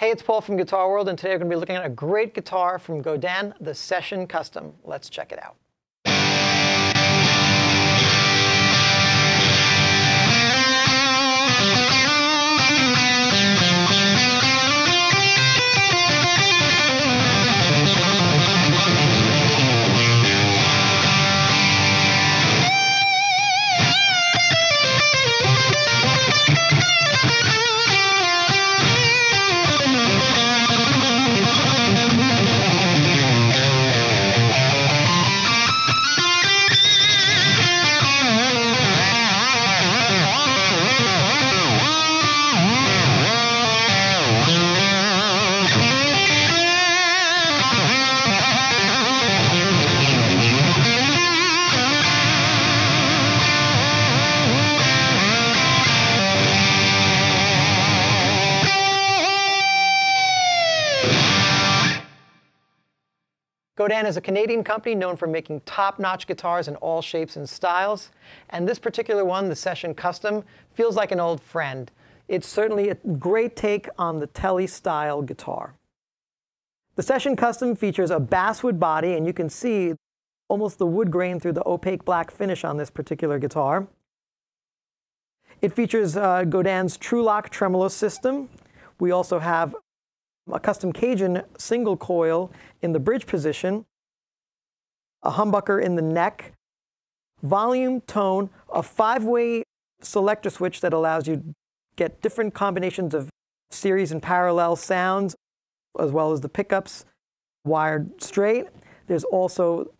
Hey, it's Paul from Guitar World, and today we're going to be looking at a great guitar from Godin, the Session Custom. Let's check it out. Godin is a Canadian company known for making top-notch guitars in all shapes and styles. And this particular one, the Session Custom, feels like an old friend. It's certainly a great take on the Tele style guitar. The Session Custom features a basswood body, and you can see almost the wood grain through the opaque black finish on this particular guitar. It features uh, Godin's Tru-Lock tremolo system. We also have a custom Cajun single coil in the bridge position, a humbucker in the neck, volume, tone, a five-way selector switch that allows you to get different combinations of series and parallel sounds, as well as the pickups wired straight. There's also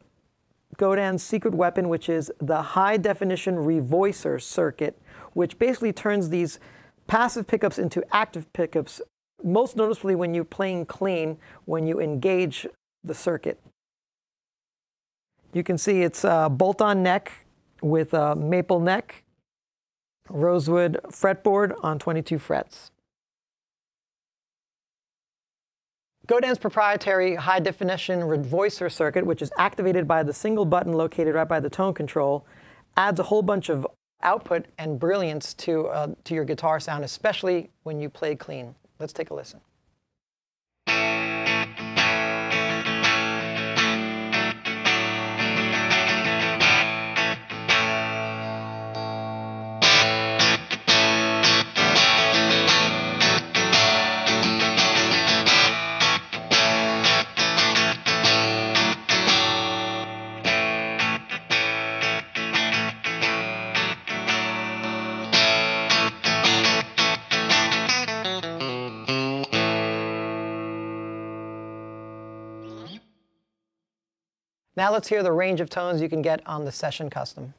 Godin's secret weapon, which is the high definition revoicer circuit, which basically turns these passive pickups into active pickups most noticeably when you're playing clean, when you engage the circuit. You can see it's a bolt-on neck with a maple neck, rosewood fretboard on 22 frets. Godin's proprietary high definition voicer circuit, which is activated by the single button located right by the tone control, adds a whole bunch of output and brilliance to, uh, to your guitar sound, especially when you play clean. Let's take a listen. Now let's hear the range of tones you can get on the Session Custom.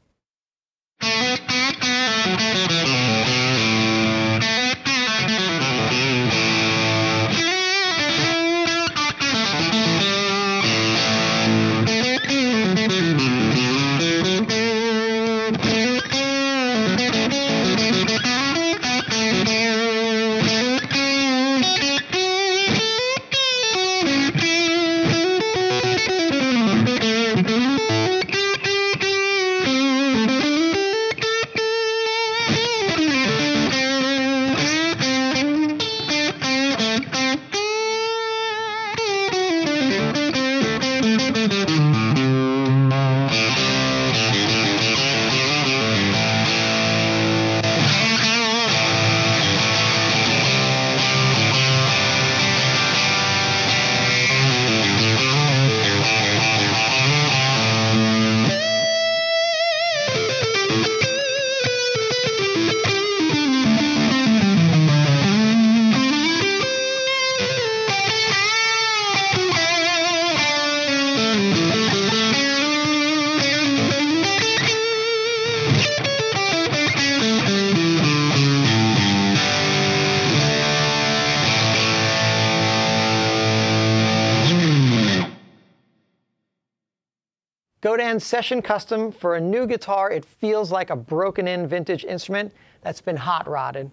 Godin Session Custom for a new guitar. It feels like a broken in vintage instrument that's been hot rodded.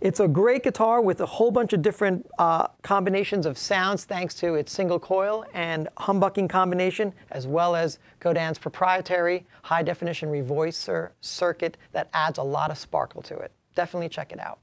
It's a great guitar with a whole bunch of different uh, combinations of sounds thanks to its single coil and humbucking combination, as well as Godin's proprietary high definition revoicer circuit that adds a lot of sparkle to it. Definitely check it out.